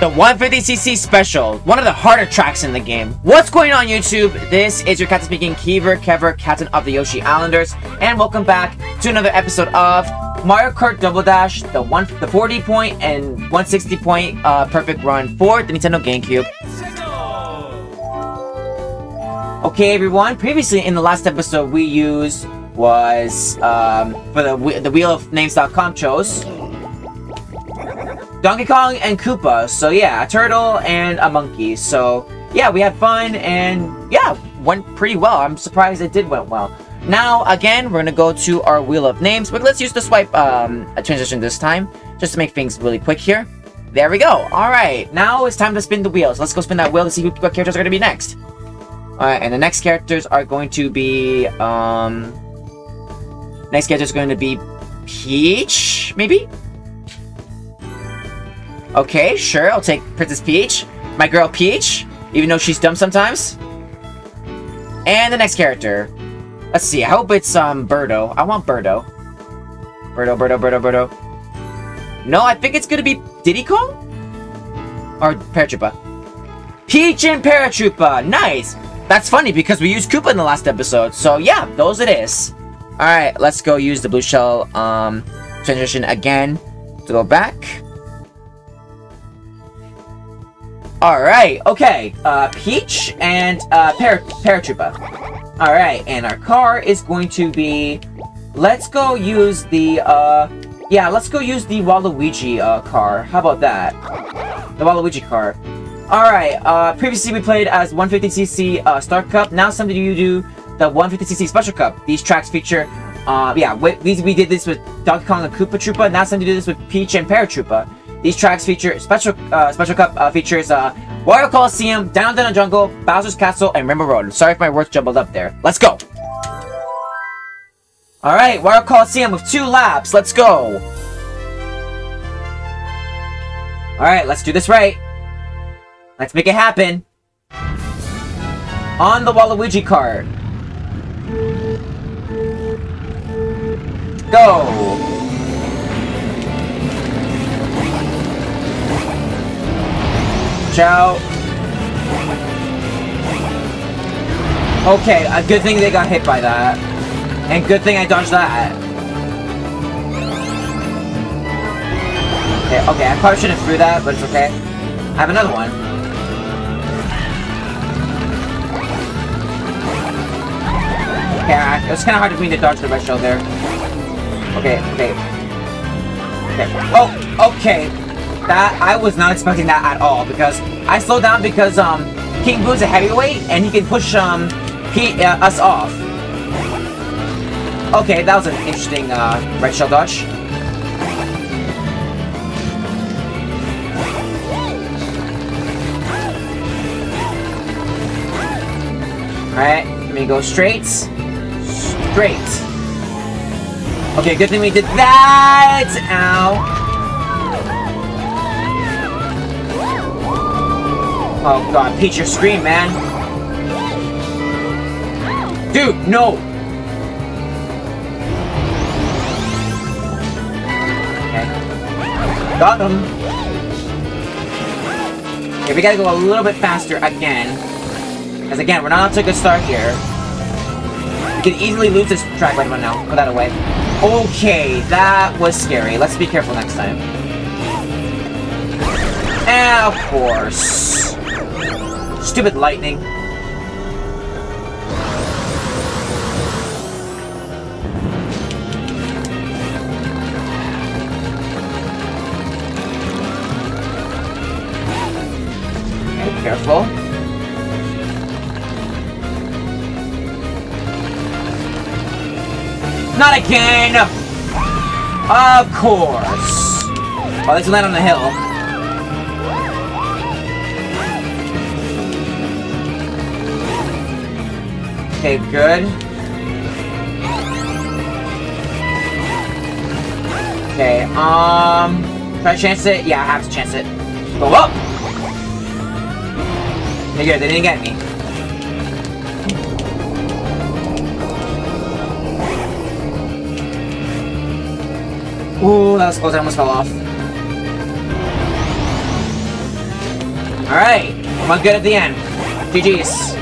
the 150cc special, one of the harder tracks in the game. What's going on YouTube? This is your captain speaking, Keever Kever, captain of the Yoshi Islanders, and welcome back to another episode of Mario Kart Double Dash, the one, the 40 point and 160 point uh, perfect run for the Nintendo GameCube. Okay, everyone. Previously, in the last episode, we used was um, for the the Wheel of Names.com chose Donkey Kong and Koopa. So yeah, a turtle and a monkey. So yeah, we had fun and yeah, went pretty well. I'm surprised it did went well. Now, again, we're gonna go to our Wheel of Names, but let's use the swipe um, transition this time, just to make things really quick here. There we go. Alright, now it's time to spin the wheels. Let's go spin that wheel to see what characters are gonna be next. Alright, and the next characters are going to be, um... Next character is going to be Peach, maybe? Okay, sure, I'll take Princess Peach. My girl Peach, even though she's dumb sometimes. And the next character. Let's see, I hope it's, um, Birdo. I want Birdo. Birdo, Birdo, Birdo, Birdo. No, I think it's gonna be Diddy Kong? Or Paratroopa. Peach and Paratroopa! Nice! That's funny because we used Koopa in the last episode, so yeah, those it is. Alright, let's go use the blue shell um, transition again to go back. Alright, okay. Uh, Peach and uh, Par Paratroopa. Alright, and our car is going to be... Let's go use the, uh... Yeah, let's go use the Waluigi uh, car. How about that? The Waluigi car. Alright, uh, previously we played as 150cc uh, Star Cup. Now something you do the 150cc Special Cup. These tracks feature, uh, yeah, we, we did this with Donkey Kong and Koopa Troopa. Now something to do this with Peach and Paratroopa. These tracks feature special uh, special cup uh, features uh, Wario Coliseum, Down Down Jungle, Bowser's Castle, and Rainbow Road. Sorry if my words jumbled up there. Let's go. All right, Wario Coliseum with two laps. Let's go. All right, let's do this right. Let's make it happen. On the Waluigi card. Go. Out. Okay, a good thing they got hit by that. And good thing I dodged that. Okay, okay, I probably shouldn't have threw that, but it's okay. I have another one. Okay, I, it was kind of hard for me to dodge the red shell there. Okay, okay. Okay. Oh, okay that I was not expecting that at all because I slowed down because um King Boo's a heavyweight and he can push um he uh, us off. Okay, that was an interesting uh, red shell dodge. Alright, let me go straight. Straight. Okay, good thing we did that! Ow. Oh god, Peach, your scream, man. Dude, no! Got him. Okay, we gotta go a little bit faster again. Because again, we're not off to a good start here. We can easily lose this track right about now. Put that away. Okay, that was scary. Let's be careful next time. And of course. Stupid lightning. Careful. Not again! Of course! Oh, let's land on the hill. Okay, good. Okay, um... Try to chance it? Yeah, I have to chance it. Go up! Okay, good, they didn't get me. Ooh, that was close, I almost fell off. Alright, on good at the end. GG's.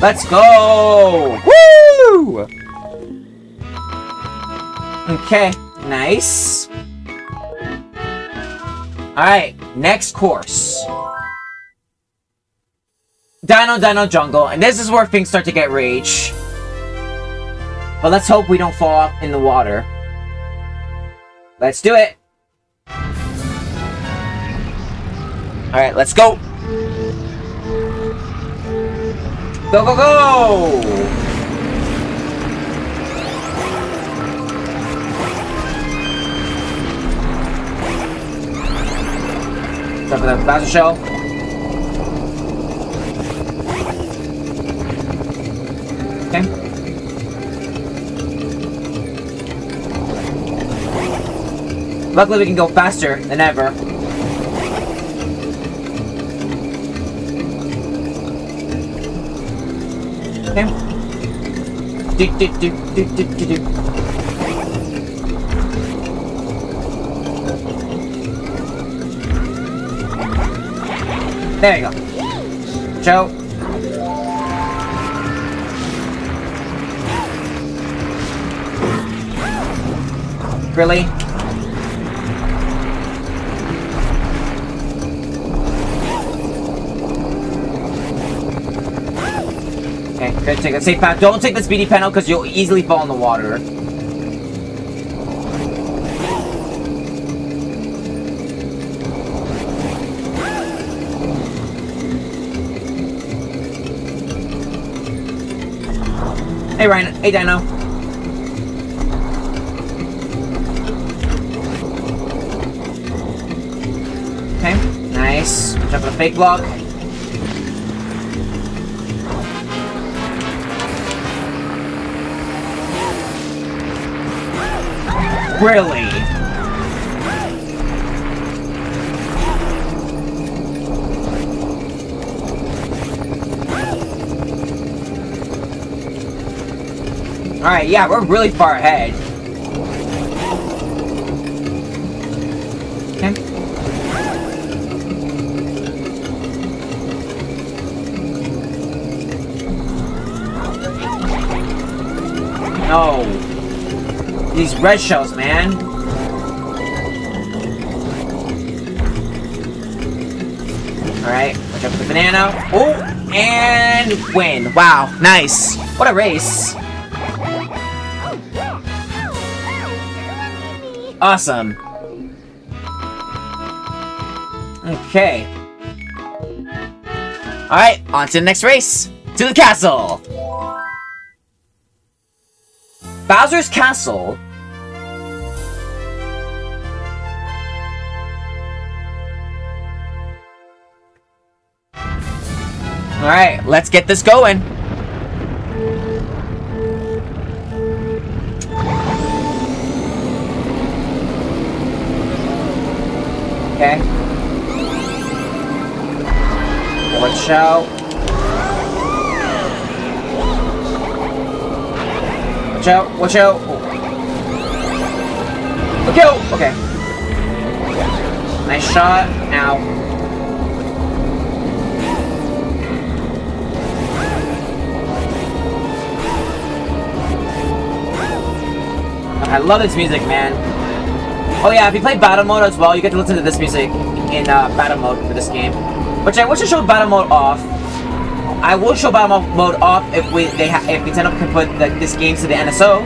Let's go! Woo! Okay, nice. Alright, next course. Dino Dino Jungle, and this is where things start to get rage. But let's hope we don't fall off in the water. Let's do it! Alright, let's go! Go, go, go! Time for the Bowser Shell. Okay. Luckily we can go faster than ever. Do, do, do, do, do, do, do. There you go. Joe. Really? Take a safe path. Don't take the speedy panel because you'll easily fall in the water. Hey Ryan, hey Dino. Okay, nice. Jump a fake block. Really? Alright, yeah, we're really far ahead. Okay. No. These red shells, man. Alright, watch out for the banana. Oh, and win. Wow, nice. What a race. Awesome. Okay. Alright, on to the next race. To the castle! Bowser's Castle Alright, let's get this going. Okay. Watch out. Watch out, watch out. Look out! Okay. Nice shot. Ow. I love this music, man. Oh yeah, if you play battle mode as well, you get to listen to this music in uh, battle mode for this game. Which I wish I showed battle mode off, I will show battle mode off if we they if Nintendo can put the, this game to the NSO.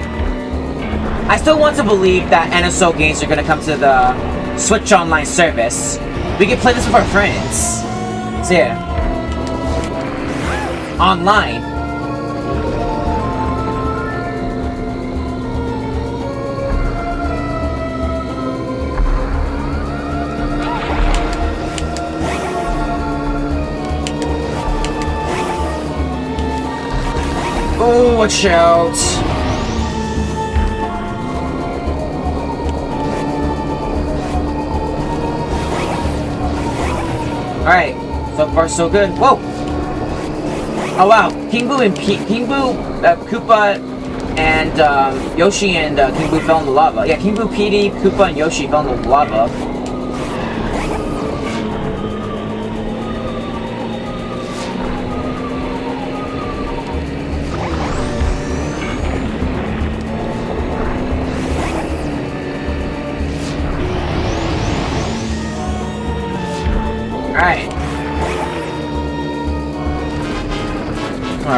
I still want to believe that NSO games are gonna come to the Switch Online service. We can play this with our friends. So yeah. Online. Watch out! Alright, so far so good. Whoa! Oh wow, King Boo and P King Boo, uh, Koopa, and um, Yoshi and uh, King Boo fell in the lava. Yeah, King Boo, Petey, Koopa, and Yoshi fell in the lava.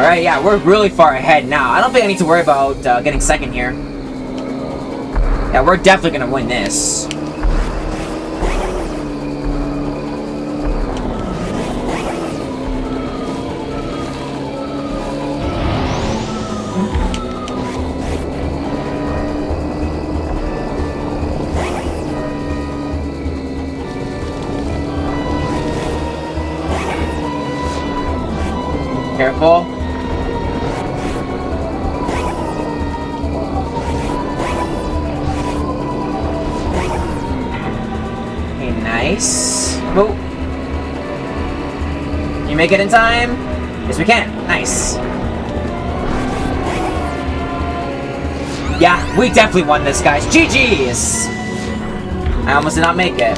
Alright, yeah, we're really far ahead now. I don't think I need to worry about uh, getting second here. Yeah, we're definitely gonna win this. Careful. Make it in time? Yes, we can. Nice. Yeah, we definitely won this, guys. GG's! I almost did not make it.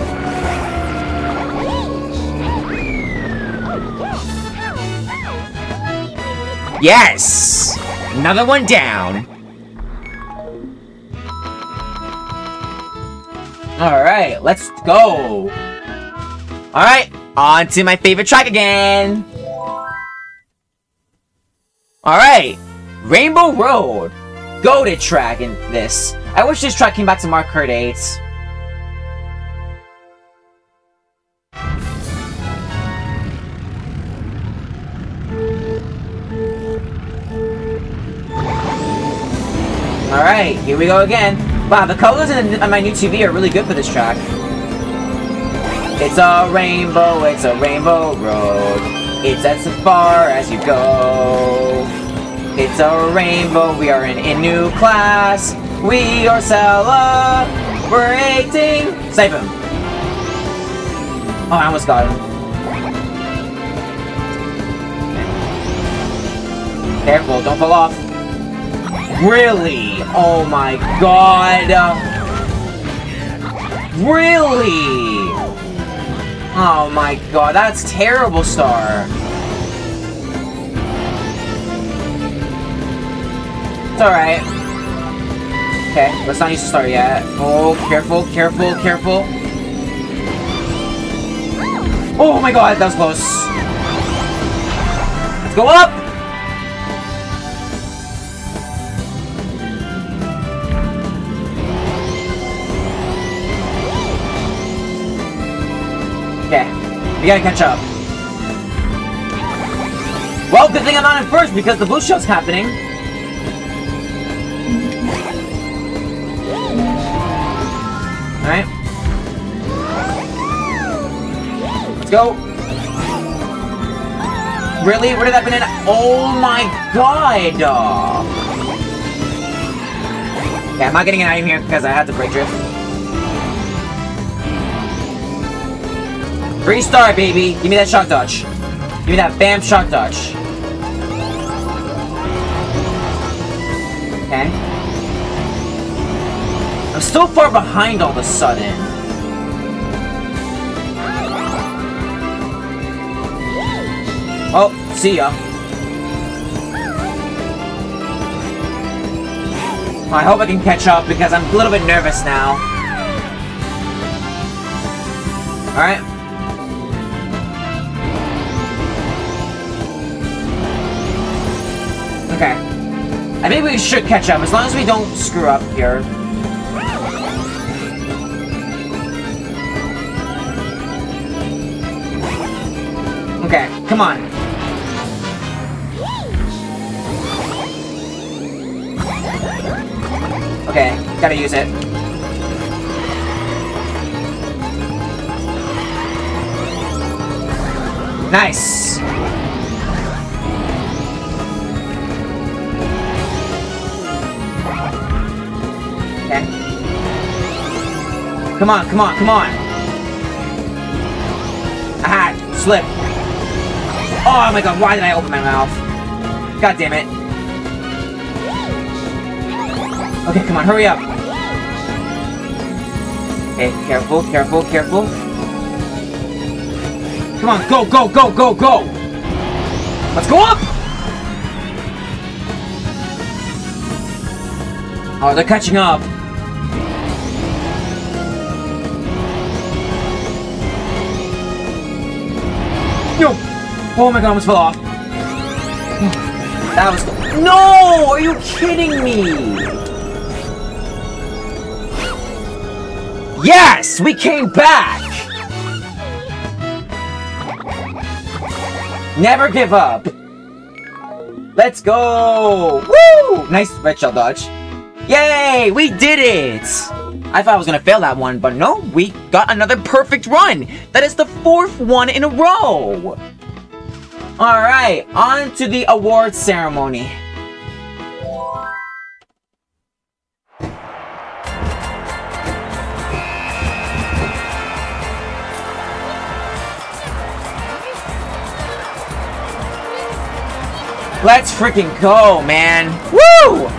Yes! Another one down. Alright, let's go. Alright, on to my favorite track again. Alright, Rainbow Road. Goated track in this. I wish this track came back to Mario Kart 8. Alright, here we go again. Wow, the colors on my new TV are really good for this track. It's a rainbow, it's a rainbow road. It's as far as you go. It's a rainbow, we are in a new class. We are celebrating. Save him. Oh, I almost got him. Careful, don't fall off. Really? Oh my god. Really? Oh my god, that's terrible, Star. It's alright. Okay, let's not use the star yet. Oh, careful, careful, careful. Oh my god, that was close. Let's go up! Gotta catch up. Well, good thing I'm not in first because the blue shell's happening. Alright. Let's go. Really? Where did that banana? Oh my god! Okay, I'm not getting an item here because I had to break drift. Free star, baby! Give me that shock dodge. Give me that bam shock dodge. Okay. I'm still far behind all of a sudden. Oh, see ya. I hope I can catch up because I'm a little bit nervous now. Alright. I think we should catch up as long as we don't screw up here. Okay, come on. Okay, gotta use it. Nice! Come on, come on, come on! Aha! Slip! Oh, oh my god, why did I open my mouth? God damn it. Okay, come on, hurry up. Okay, careful, careful, careful. Come on, go, go, go, go, go! Let's go up! Oh, they're catching up. Oh my god, I almost fell off. That was... No! Are you kidding me? Yes! We came back! Never give up! Let's go! Woo! Nice red shell dodge. Yay! We did it! I thought I was gonna fail that one, but no, we got another perfect run! That is the fourth one in a row! Alright, on to the award ceremony. Let's freaking go, man! Woo!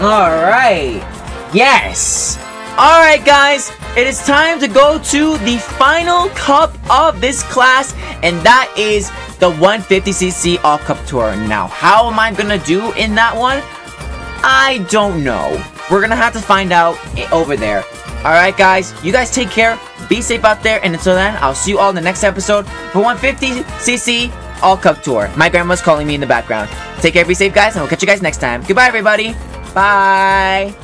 Alright. Yes. Alright, guys. It is time to go to the final cup of this class, and that is the 150cc All Cup Tour. Now, how am I gonna do in that one? I don't know. We're gonna have to find out over there. Alright, guys. You guys take care. Be safe out there, and until then, I'll see you all in the next episode for 150cc All Cup Tour. My grandma's calling me in the background. Take care, be safe, guys, and we'll catch you guys next time. Goodbye, everybody. Bye.